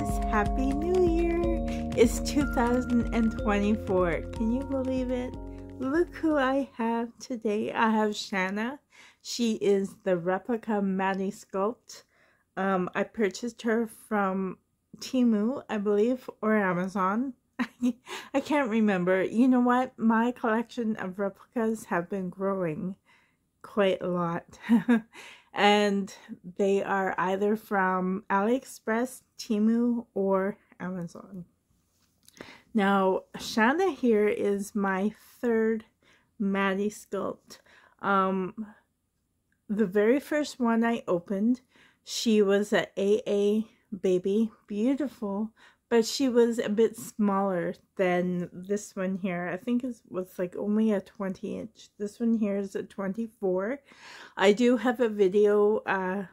Happy New Year! It's 2024. Can you believe it? Look who I have today. I have Shanna. She is the replica Maddie Sculpt. Um, I purchased her from Temu, I believe, or Amazon. I can't remember. You know what? My collection of replicas have been growing quite a lot. and they are either from AliExpress, Temu, or Amazon. Now, Shanda here is my third Maddie sculpt. Um, the very first one I opened, she was a AA baby, beautiful, but she was a bit smaller than this one here. I think it was like only a 20 inch. This one here is a 24. I do have a video uh,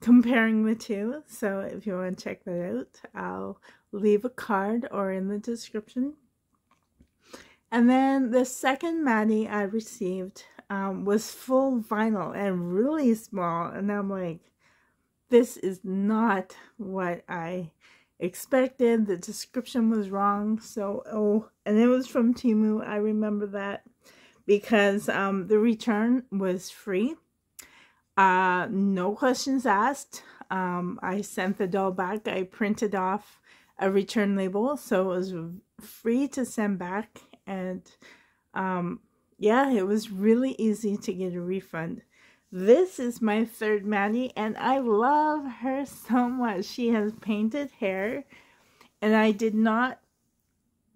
comparing the two, so if you want to check that out, I'll leave a card or in the description. And then the second Maddie I received um, was full vinyl and really small, and I'm like, this is not what I expected. The description was wrong. So, oh, and it was from Temu. I remember that because um, the return was free. Uh, no questions asked. Um, I sent the doll back. I printed off a return label, so it was free to send back. And um, yeah, it was really easy to get a refund. This is my third Maddie, and I love her so much. She has painted hair, and I did not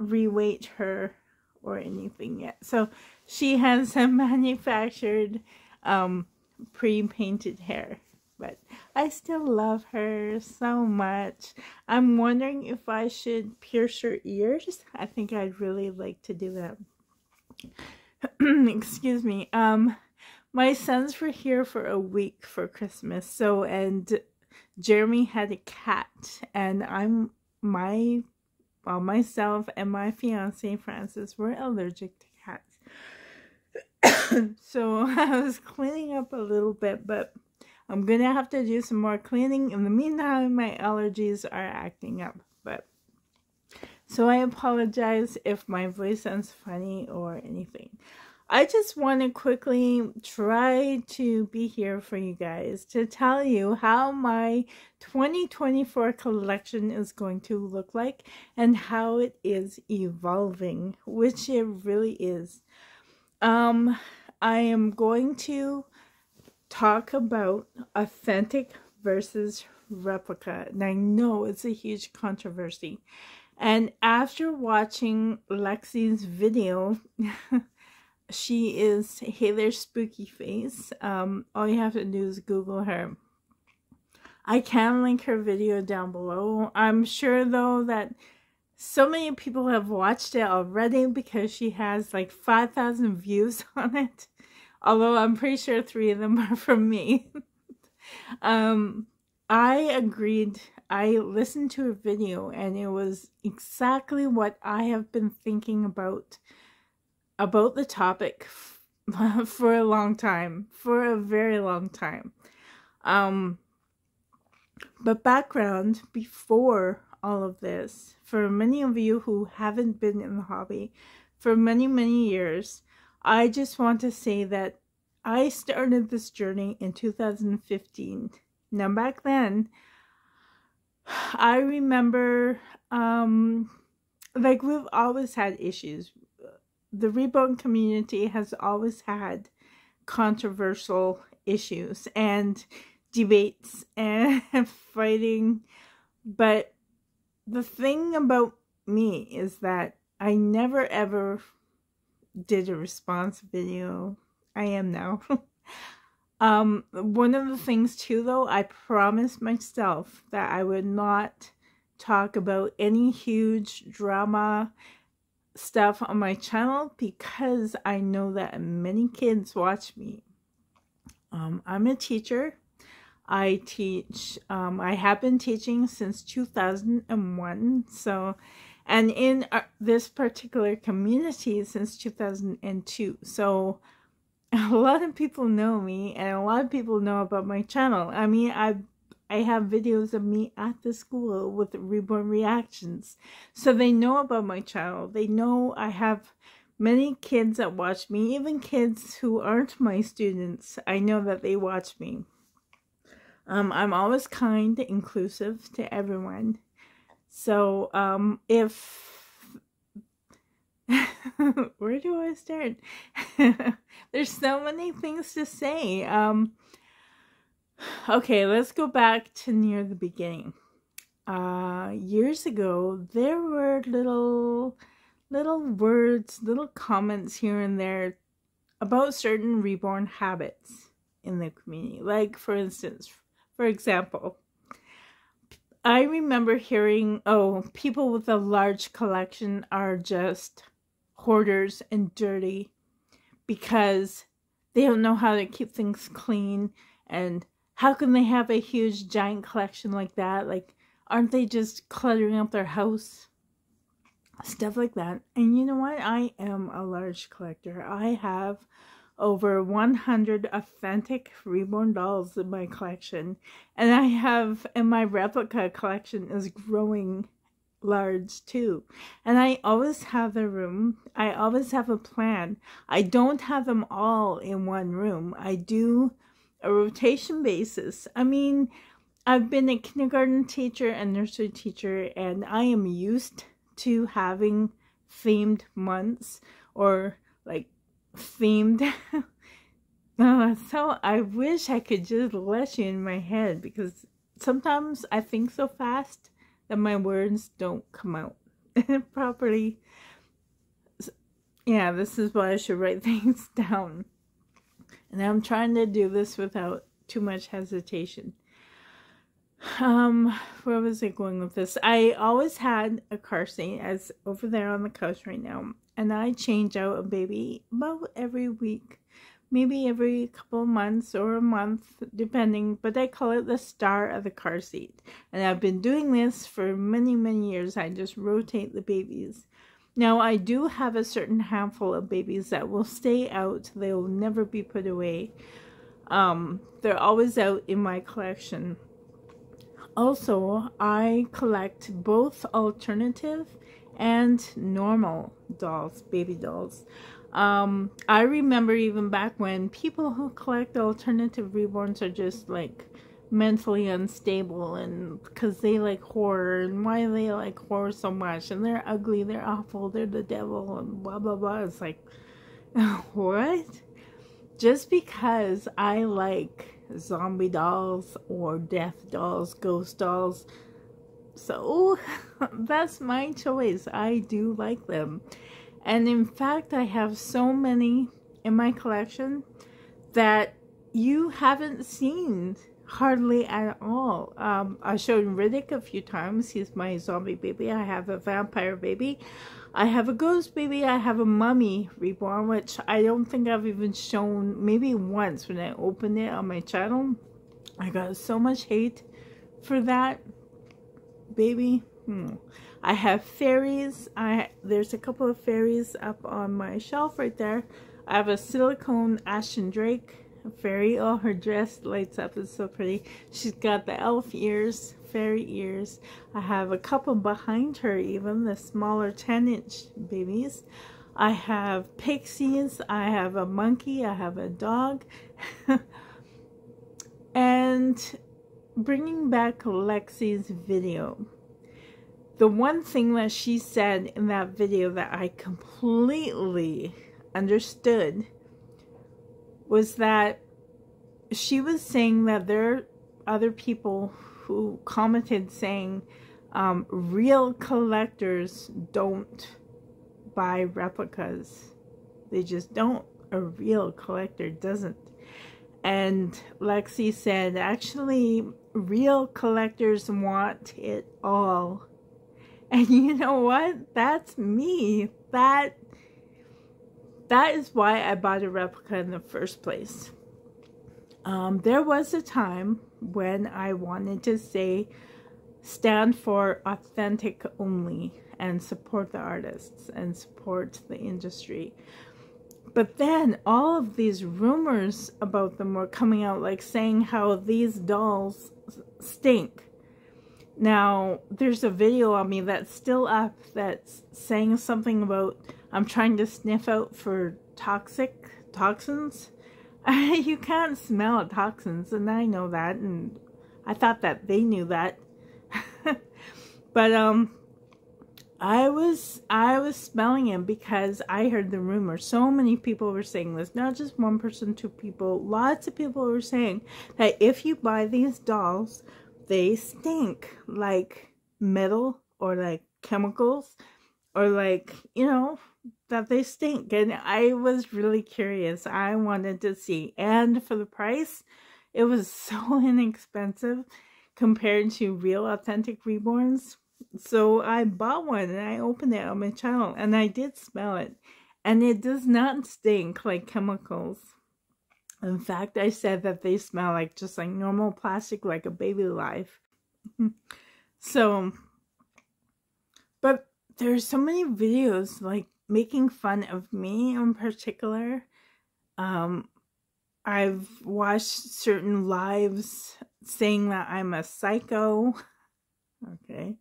reweight her or anything yet. So she has a manufactured um, pre-painted hair. But I still love her so much. I'm wondering if I should pierce her ears. I think I'd really like to do that. Excuse me. Um, my sons were here for a week for Christmas. So, and Jeremy had a cat, and I'm my, well, myself and my fiance Francis were allergic to cats. so I was cleaning up a little bit, but I'm gonna have to do some more cleaning. In the meantime, my allergies are acting up, but so I apologize if my voice sounds funny or anything. I just want to quickly try to be here for you guys to tell you how my 2024 collection is going to look like and how it is evolving, which it really is. Um, I am going to talk about authentic versus replica. And I know it's a huge controversy. And after watching Lexi's video, she is Heather Spooky Face. Um, all you have to do is Google her. I can link her video down below. I'm sure though that so many people have watched it already because she has like 5,000 views on it. Although I'm pretty sure three of them are from me. um, I agreed. I listened to her video and it was exactly what I have been thinking about about the topic for a long time, for a very long time. Um, but background before all of this, for many of you who haven't been in the hobby for many, many years, I just want to say that I started this journey in 2015. Now, back then, I remember, um, like, we've always had issues the reborn community has always had controversial issues and debates and fighting but the thing about me is that I never ever did a response video. I am now. um, one of the things too though, I promised myself that I would not talk about any huge drama stuff on my channel because I know that many kids watch me. Um, I'm a teacher. I teach, um, I have been teaching since 2001. So, and in uh, this particular community since 2002. So, a lot of people know me and a lot of people know about my channel. I mean, I I have videos of me at the school with reborn reactions. So they know about my channel. They know I have many kids that watch me, even kids who aren't my students. I know that they watch me. Um, I'm always kind, inclusive to everyone. So um, if where do I start? There's so many things to say. Um, okay, let's go back to near the beginning. Uh, years ago, there were little, little words, little comments here and there about certain reborn habits in the community. Like, for instance, for example, I remember hearing, oh, people with a large collection are just hoarders and dirty because they don't know how to keep things clean and how can they have a huge giant collection like that like aren't they just cluttering up their house stuff like that and you know what i am a large collector i have over 100 authentic reborn dolls in my collection and i have and my replica collection is growing large too. And I always have the room. I always have a plan. I don't have them all in one room. I do a rotation basis. I mean, I've been a kindergarten teacher and nursery teacher, and I am used to having themed months or like themed. uh, so I wish I could just let you in my head because sometimes I think so fast that my words don't come out properly. Yeah, this is why I should write things down. And I'm trying to do this without too much hesitation. Um, where was I going with this? I always had a car seat as over there on the couch right now, and I change out a baby about every week maybe every couple months or a month, depending, but I call it the star of the car seat. And I've been doing this for many, many years. I just rotate the babies. Now, I do have a certain handful of babies that will stay out, they will never be put away. Um, they're always out in my collection. Also, I collect both alternative and normal dolls, baby dolls. Um, I remember even back when people who collect alternative reborns are just like mentally unstable and because they like horror and why they like horror so much and they're ugly, they're awful, they're the devil and blah blah blah. It's like, what? Just because I like zombie dolls or death dolls, ghost dolls, so that's my choice. I do like them. And in fact, I have so many in my collection that you haven't seen hardly at all. Um, I showed Riddick a few times. He's my zombie baby. I have a vampire baby. I have a ghost baby. I have a mummy reborn, which I don't think I've even shown maybe once when I opened it on my channel. I got so much hate for that baby. Hmm. I have fairies. I There's a couple of fairies up on my shelf right there. I have a silicone Ashton Drake fairy. Oh, her dress lights up. It's so pretty. She's got the elf ears, fairy ears. I have a couple behind her even, the smaller 10-inch babies. I have pixies. I have a monkey. I have a dog. and bringing back Lexi's video the one thing that she said in that video that I completely understood was that she was saying that there are other people who commented saying um, real collectors don't buy replicas. They just don't. A real collector doesn't. And Lexi said, actually, real collectors want it all and you know what? That's me. That that is why I bought a replica in the first place. Um, there was a time when I wanted to say stand for authentic only and support the artists and support the industry. But then all of these rumors about them were coming out, like saying how these dolls stink. Now, there's a video on me that's still up that's saying something about I'm trying to sniff out for toxic toxins. you can't smell toxins, and I know that, and I thought that they knew that. but um I was I was smelling him because I heard the rumor. So many people were saying this, not just one person, two people. Lots of people were saying that if you buy these dolls, they stink like metal or like chemicals or like, you know, that they stink. And I was really curious. I wanted to see. And for the price, it was so inexpensive compared to real authentic reborns so I bought one and I opened it on my channel and I did smell it. And it does not stink like chemicals. In fact, I said that they smell like just like normal plastic, like a baby life. so, but there's so many videos like making fun of me in particular. Um, I've watched certain lives saying that I'm a psycho. Okay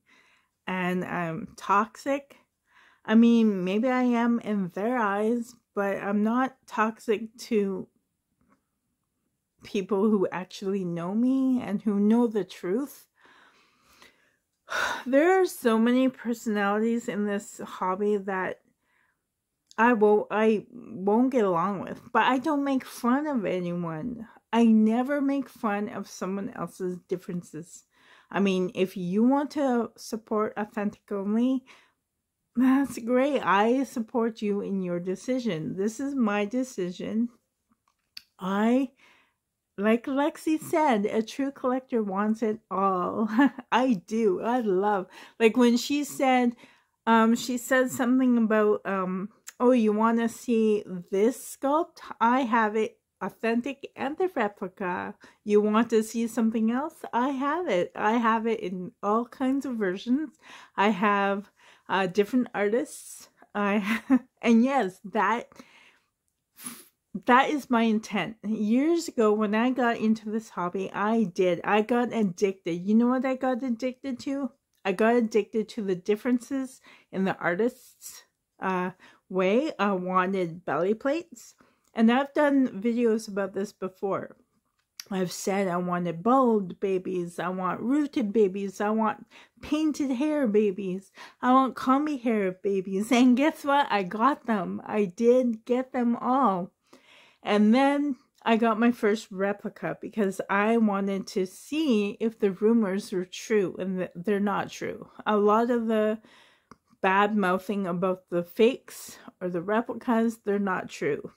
and I'm toxic. I mean, maybe I am in their eyes, but I'm not toxic to people who actually know me and who know the truth. There are so many personalities in this hobby that I will I won't get along with, but I don't make fun of anyone. I never make fun of someone else's differences. I mean, if you want to support Authentic Only, that's great. I support you in your decision. This is my decision. I, like Lexi said, a true collector wants it all. I do. I love. Like when she said, um, she said something about, um, oh, you want to see this sculpt? I have it authentic and the replica. You want to see something else? I have it. I have it in all kinds of versions. I have uh, different artists. I and yes, that that is my intent. Years ago when I got into this hobby, I did. I got addicted. You know what I got addicted to? I got addicted to the differences in the artist's uh, way. I wanted belly plates. And I've done videos about this before. I've said I wanted bald babies, I want rooted babies, I want painted hair babies, I want combi hair babies. And guess what? I got them. I did get them all. And then I got my first replica because I wanted to see if the rumors were true and they're not true. A lot of the bad mouthing about the fakes or the replicas, they're not true.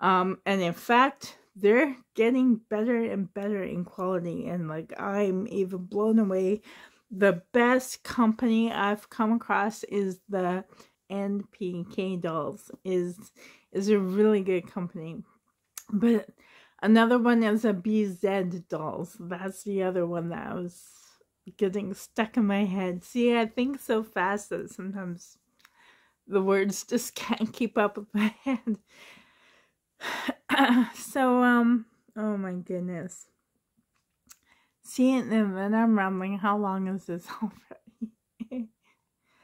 Um, and in fact, they're getting better and better in quality. And like, I'm even blown away. The best company I've come across is the NPK dolls is is a really good company. But another one is a BZ dolls. That's the other one that I was getting stuck in my head. See, I think so fast that sometimes the words just can't keep up with my head. so, um, oh my goodness. See, and then I'm rambling. How long is this already?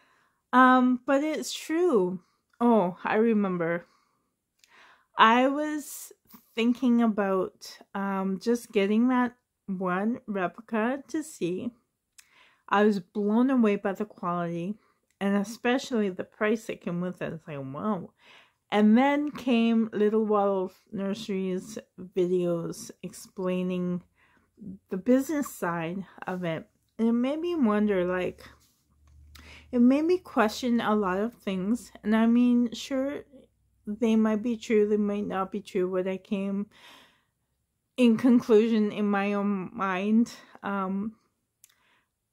um, but it's true. Oh, I remember. I was thinking about um just getting that one replica to see. I was blown away by the quality and especially the price that came with it. It's like, wow. And then came Little Wolf Nursery's videos explaining the business side of it. And it made me wonder, like, it made me question a lot of things. And I mean, sure, they might be true, they might not be true, but I came in conclusion in my own mind, um,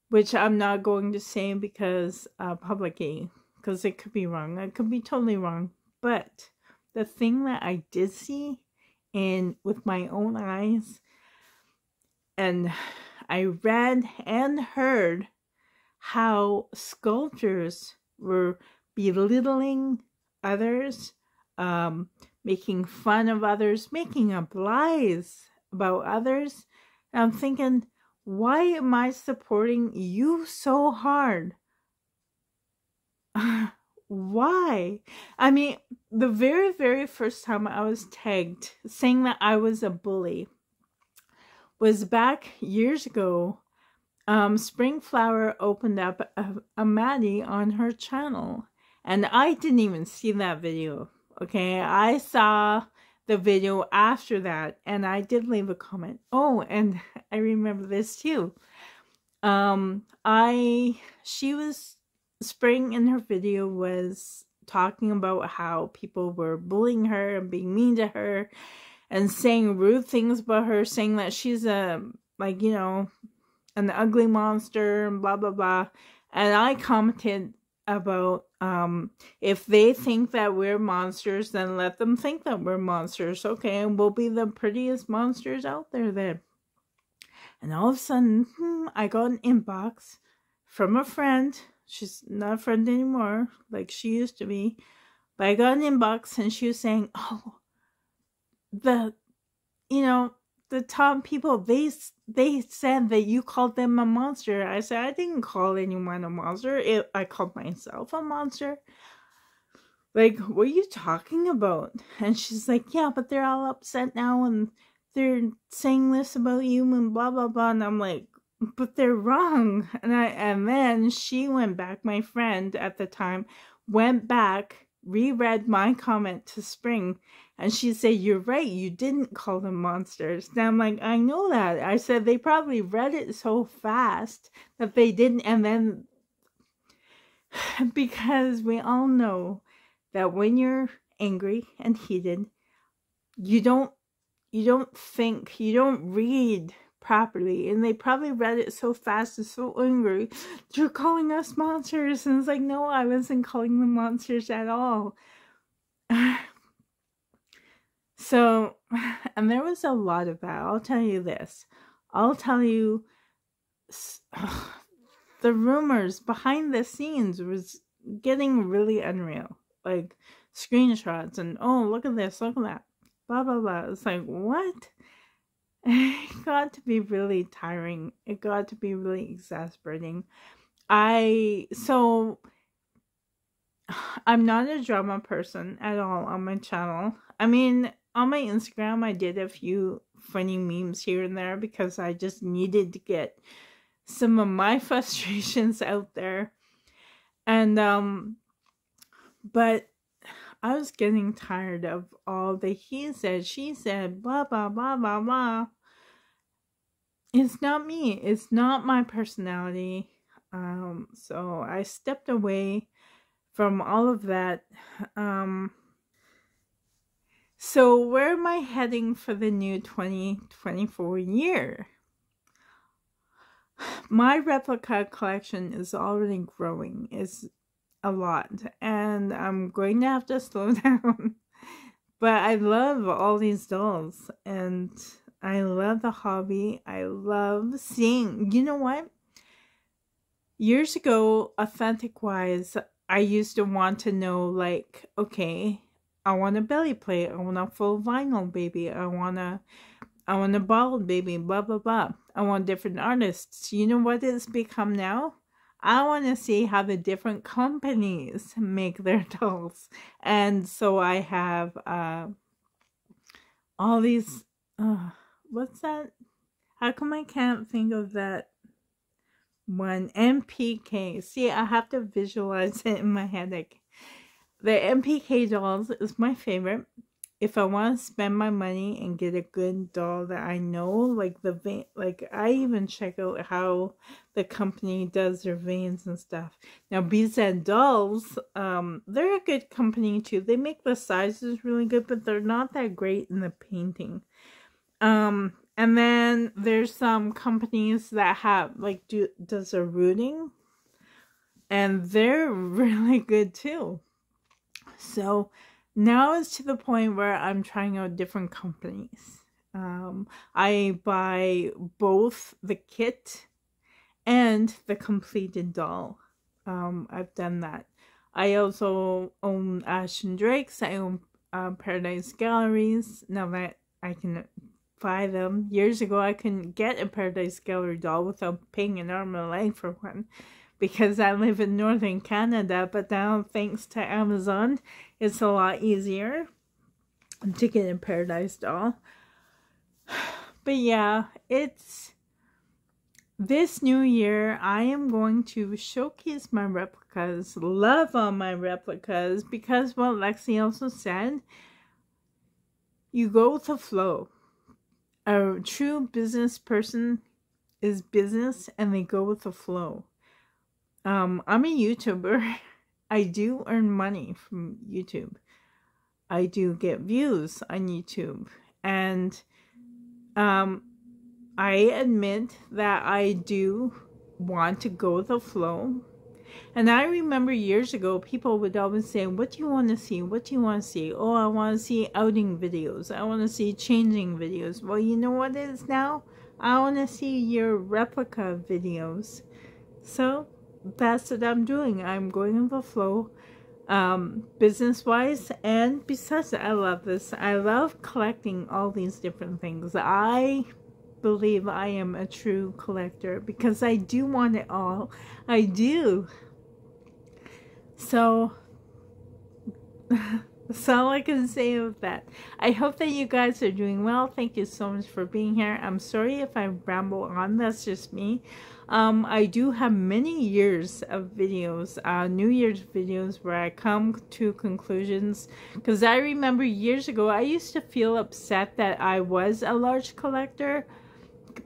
which I'm not going to say because uh, publicly, because it could be wrong. It could be totally wrong. But the thing that I did see and with my own eyes and I read and heard how sculptors were belittling others, um, making fun of others, making up lies about others. And I'm thinking, why am I supporting you so hard? why? I mean, the very, very first time I was tagged saying that I was a bully was back years ago. Um, Spring Flower opened up a, a Maddie on her channel, and I didn't even see that video. Okay, I saw the video after that, and I did leave a comment. Oh, and I remember this too. Um, I she was Spring in her video was talking about how people were bullying her and being mean to her and saying rude things about her, saying that she's a like you know an ugly monster and blah blah blah. And I commented about um if they think that we're monsters then let them think that we're monsters. Okay and we'll be the prettiest monsters out there then. And all of a sudden hmm, i got an inbox from a friend. She's not a friend anymore like she used to be. But i got an inbox and she was saying oh the you know the top people they they said that you called them a monster. I said I didn't call anyone a monster. It, I called myself a monster. Like, what are you talking about? And she's like, yeah, but they're all upset now and they're saying this about you and blah blah blah. And I'm like, but they're wrong. And I and then she went back. My friend at the time went back, reread my comment to Spring, and she said, You're right, you didn't call them monsters. And I'm like, I know that. I said, They probably read it so fast that they didn't. And then, because we all know that when you're angry and heated, you don't. You don't think, you don't read properly. And they probably read it so fast and so angry. You're calling us monsters. And it's like, no, I wasn't calling them monsters at all. So, and there was a lot of that. I'll tell you this. I'll tell you the rumors behind the scenes was getting really unreal. Like screenshots and oh, look at this, look at that. Blah blah blah. It's like, what? It got to be really tiring. It got to be really exasperating. I so I'm not a drama person at all on my channel. I mean, on my Instagram, I did a few funny memes here and there because I just needed to get some of my frustrations out there. And, um, but I was getting tired of all the he said, she said, blah, blah, blah, blah, blah. It's not me. It's not my personality. Um, so I stepped away from all of that. Um, so, where am I heading for the new 2024 year? My replica collection is already growing. It's a lot, and I'm going to have to slow down. but I love all these dolls, and I love the hobby. I love seeing. You know what? Years ago, authentic wise, I used to want to know, like, okay, I want a belly plate. I want a full vinyl baby. I want a, I want a bald baby. Blah blah blah. I want different artists. You know what it's become now? I want to see how the different companies make their dolls, and so I have uh, all these. Uh, what's that? How come I can't think of that one? MPK. See, I have to visualize it in my head. Like the NPK dolls is my favorite. If I want to spend my money and get a good doll that I know, like the vein, like I even check out how the company does their veins and stuff. Now, BZ Dolls, um, they're a good company too. They make the sizes really good, but they're not that great in the painting. Um, and then there's some companies that have like do does a rooting, and they're really good too. So now it's to the point where I'm trying out different companies. Um, I buy both the kit and the completed doll. Um, I've done that. I also own Ashton Drakes. I own uh, Paradise Galleries. Now that I can buy them. Years ago, I couldn't get a Paradise Gallery doll without paying an arm and a leg for one because I live in northern Canada. But now, thanks to Amazon, it's a lot easier to get a Paradise doll. But yeah, it's this new year. I am going to showcase my replicas, love on my replicas because what Lexi also said, you go with the flow a true business person is business and they go with the flow. Um, I'm a YouTuber. I do earn money from YouTube. I do get views on YouTube. And um, I admit that I do want to go the flow and I remember years ago, people would always say, What do you want to see? What do you want to see? Oh, I want to see outing videos. I want to see changing videos. Well, you know what it is now? I want to see your replica videos. So that's what I'm doing. I'm going with the flow um, business wise. And besides, I love this. I love collecting all these different things. I believe I am a true collector because I do want it all. I do. So, that's all I can say of that. I hope that you guys are doing well. Thank you so much for being here. I'm sorry if I ramble on. That's just me. Um, I do have many years of videos, uh, New Year's videos, where I come to conclusions. Because I remember years ago, I used to feel upset that I was a large collector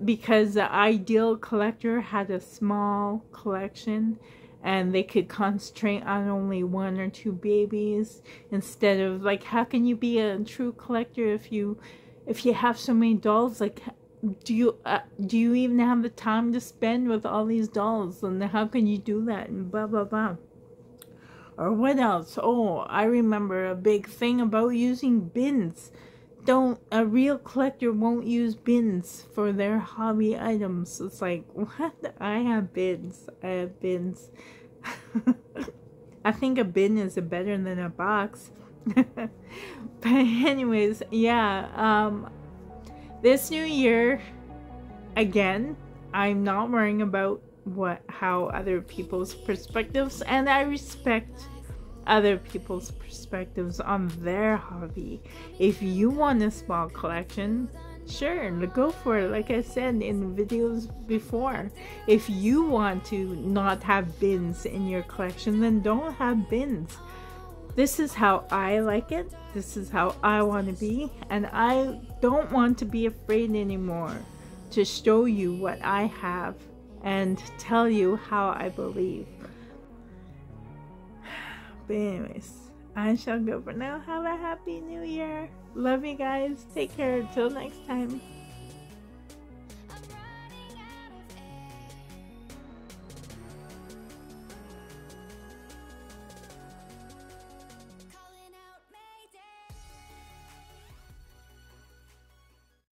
because the ideal collector had a small collection and they could concentrate on only one or two babies instead of like how can you be a true collector if you if you have so many dolls? Like do you uh, do you even have the time to spend with all these dolls? And how can you do that? And blah blah blah. Or what else? Oh i remember a big thing about using bins don't a real collector won't use bins for their hobby items. It's like what? I have bins. I have bins. I think a bin is better than a box. But anyways yeah um this new year again i'm not worrying about what how other people's perspectives and i respect other people's perspectives on their hobby. If you want a small collection, sure, go for it. Like I said in videos before, if you want to not have bins in your collection, then don't have bins. This is how I like it. This is how I want to be. And I don't want to be afraid anymore to show you what I have and tell you how I believe. But anyways, I shall go for now. Have a happy new year. Love you guys. Take care. Until next time.